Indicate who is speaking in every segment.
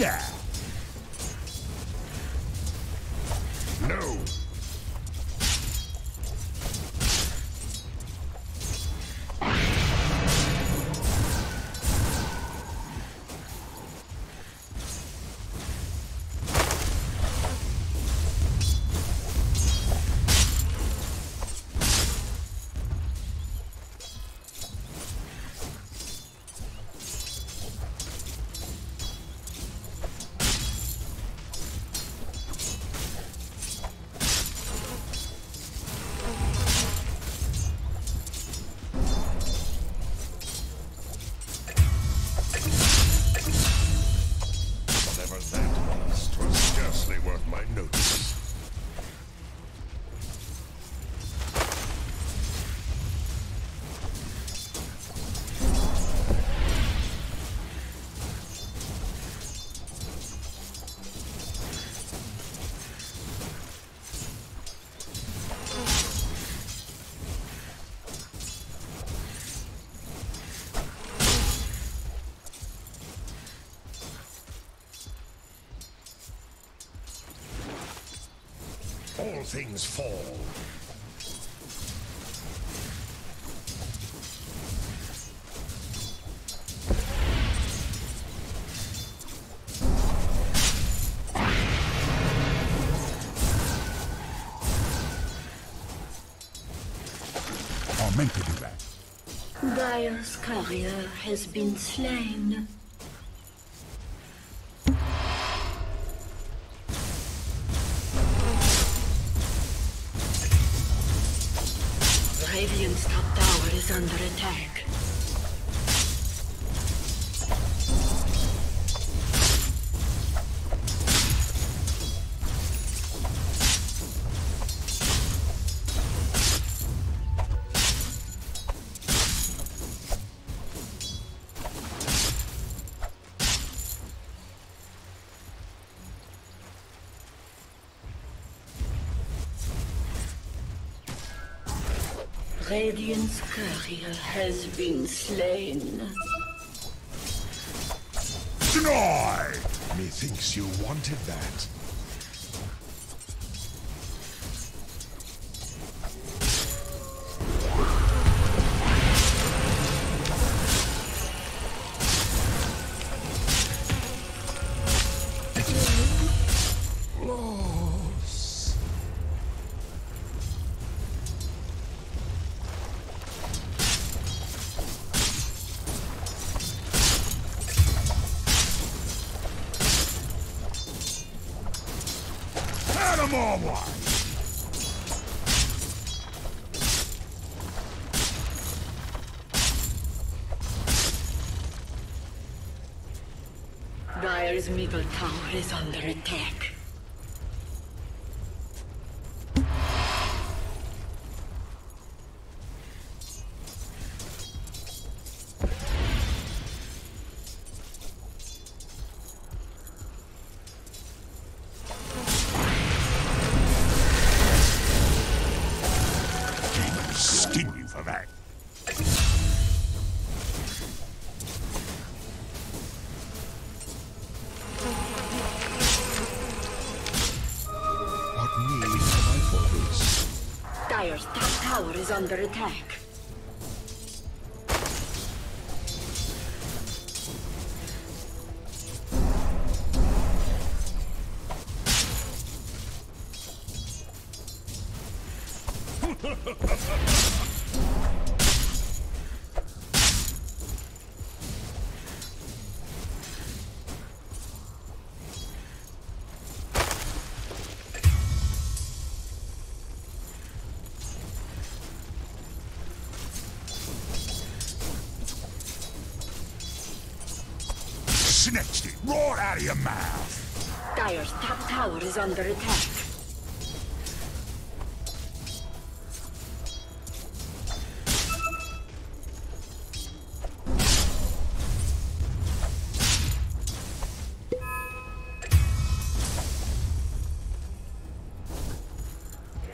Speaker 1: Nah. All things fall.
Speaker 2: Are meant to do that.
Speaker 3: Dire's courier has been slain. Radiant's courier has been slain.
Speaker 1: Deny! Methinks you wanted that.
Speaker 3: Under attack.
Speaker 1: Snatched it right out of your mouth.
Speaker 3: Dire's top tower is under attack.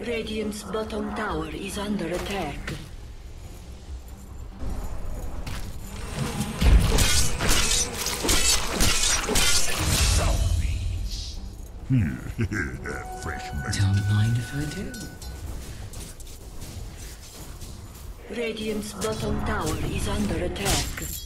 Speaker 3: Radiant's bottom tower is under attack.
Speaker 1: Fresh.
Speaker 2: Don't mind if I do.
Speaker 3: Radiant's bottom tower is under attack.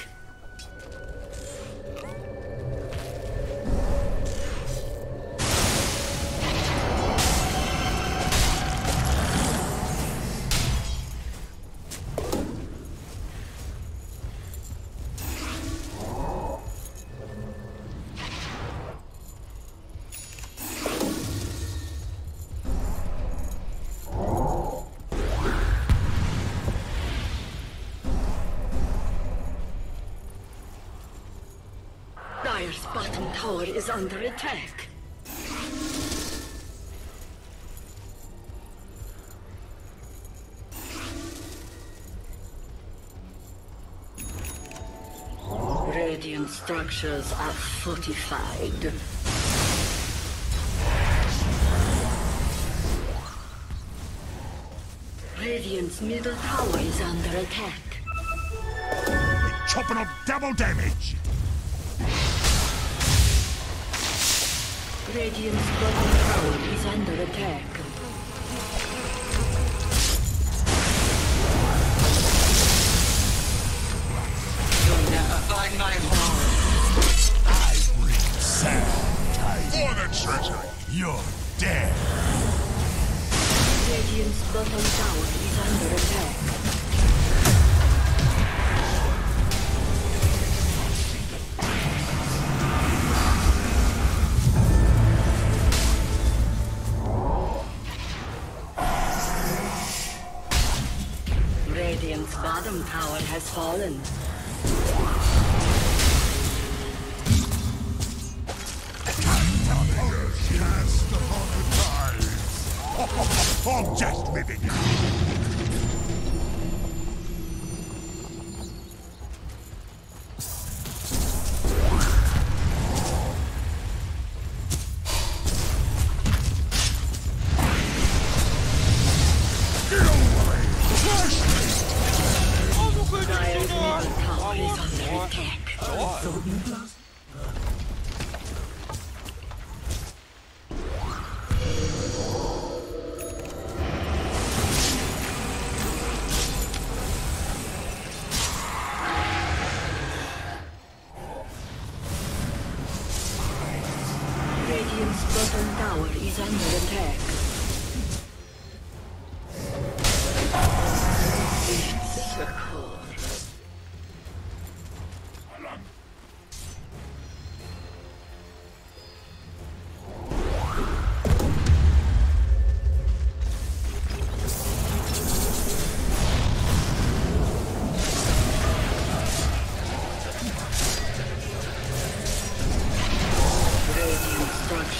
Speaker 3: Under attack. Radiant structures are fortified. Radiant's middle tower is under attack.
Speaker 1: Chopping up double damage.
Speaker 3: Radiant's bottom tower is under attack.
Speaker 1: You'll never find my home. I bring
Speaker 3: sacrifice for the
Speaker 1: treasure. You're dead. Radiant's bottom tower is under attack. Power has fallen.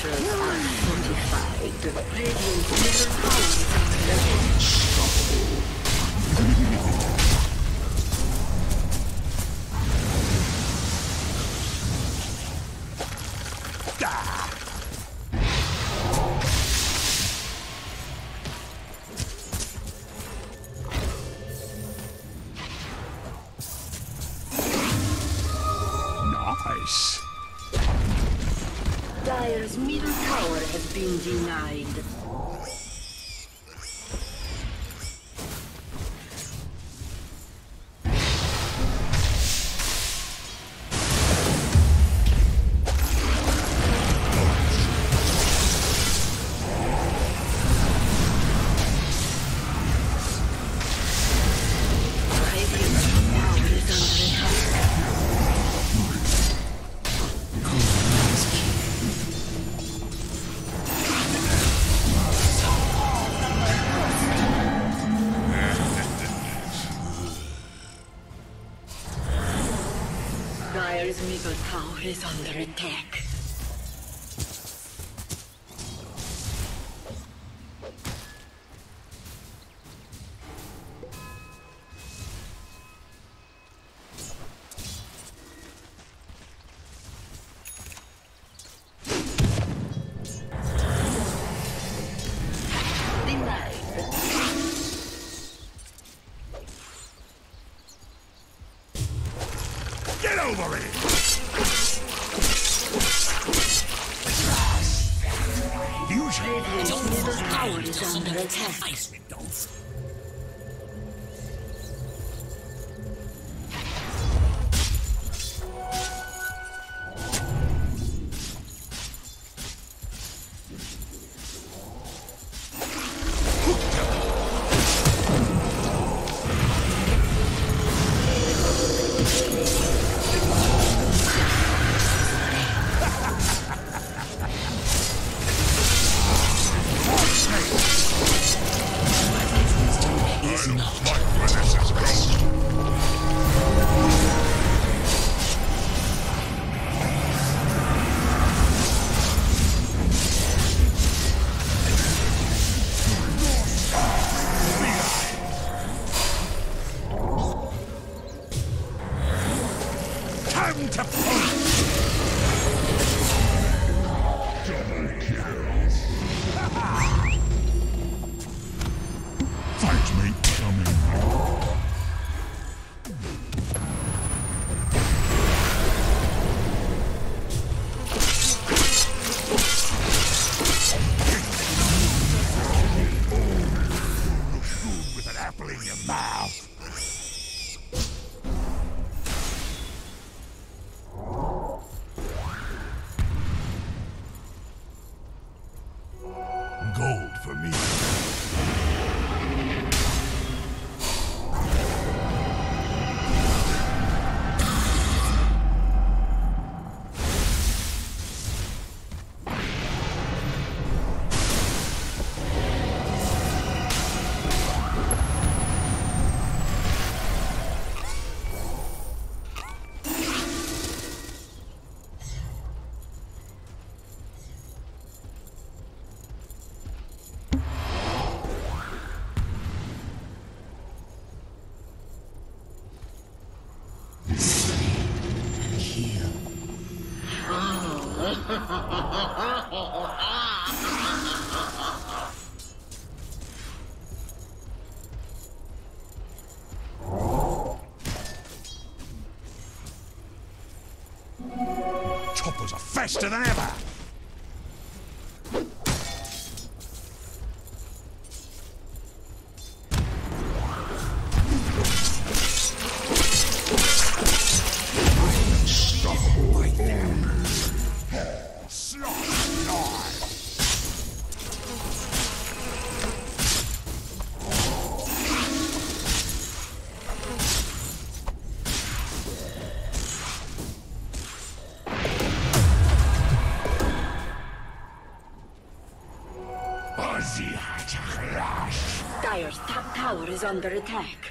Speaker 1: structures are fortified. The radiant middle tower is
Speaker 3: unstoppable.
Speaker 1: His middle tower is under attack. faster than ever.
Speaker 3: under attack.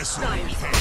Speaker 3: mess with.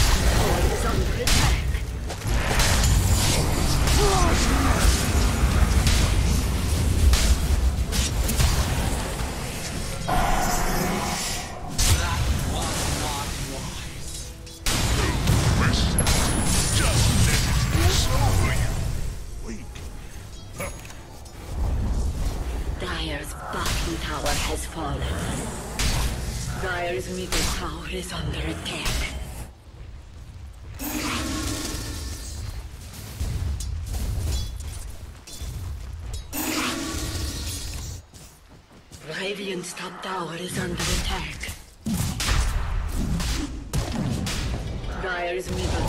Speaker 1: Raise me the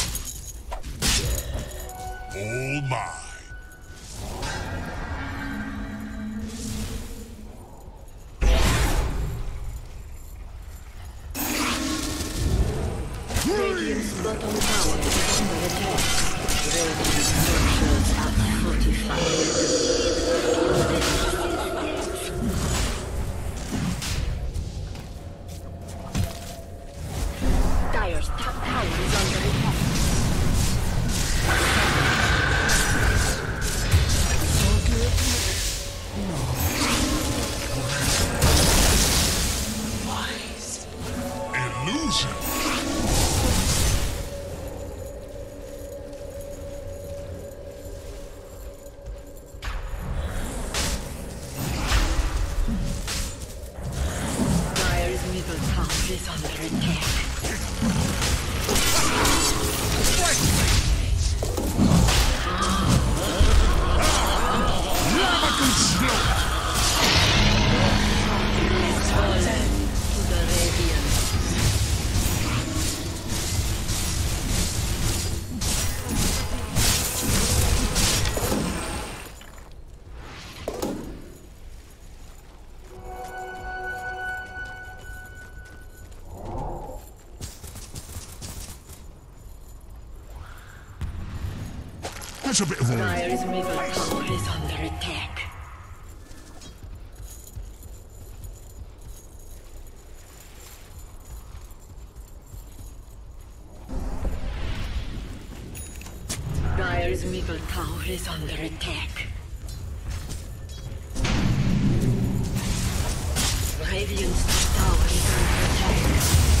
Speaker 1: That's a bit of all.
Speaker 3: Dire's middle tower is under attack. Dire's middle tower is under attack. Radiant's tower is under attack.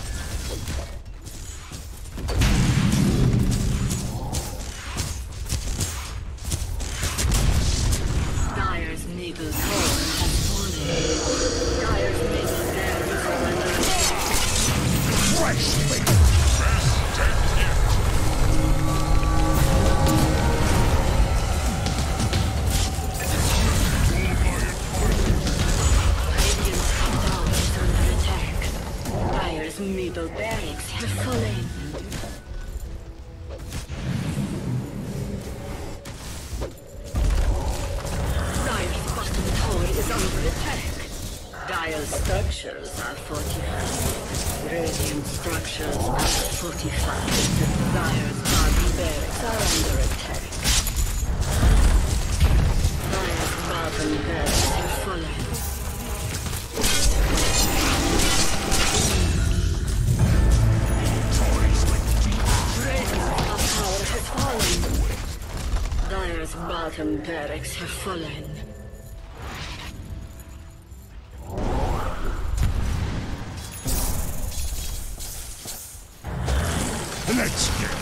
Speaker 3: Fallen.
Speaker 1: Let's get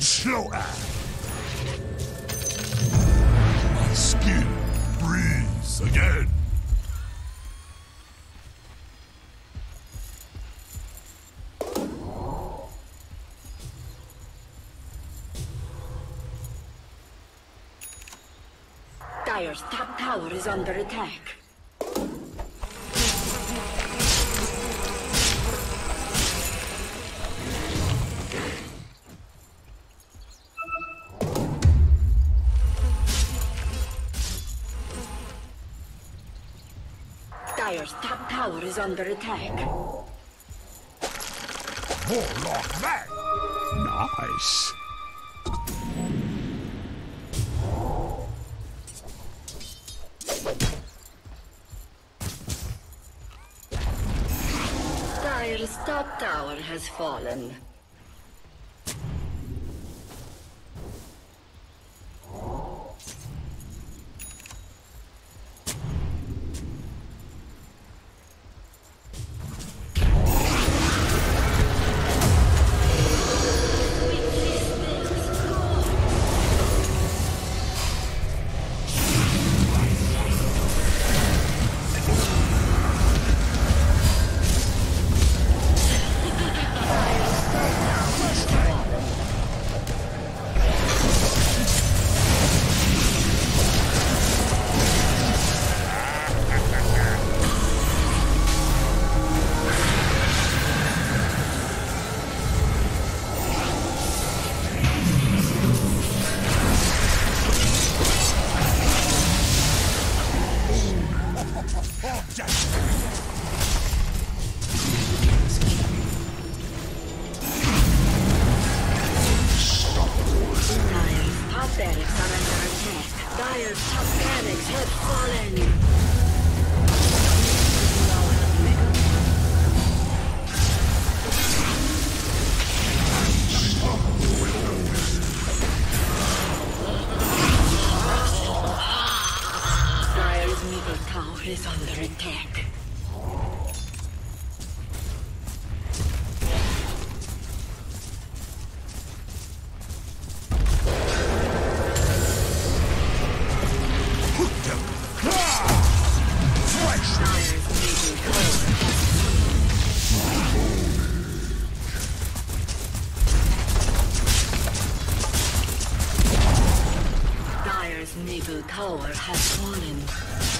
Speaker 1: love a. My skin breathes again.
Speaker 3: Dire's top tower is under attack. Tower is under attack.
Speaker 1: Like that. Nice.
Speaker 3: Dire's top tower has fallen. Tower has fallen.